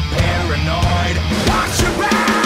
paranoid. Watch your back.